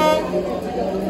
はい